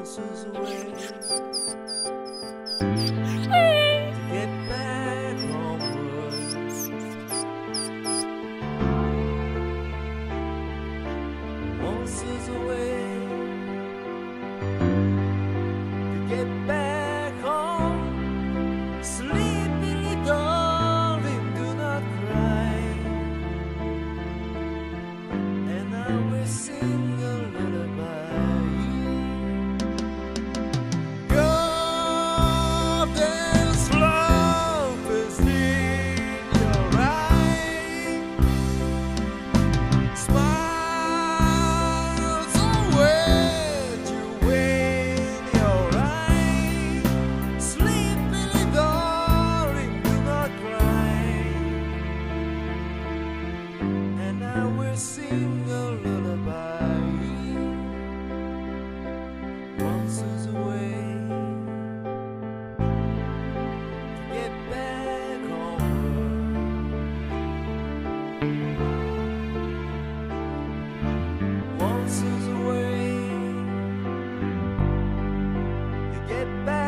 else's way. Get back homeward. Way. To get back. sing lullaby Once away To get back home away To get back.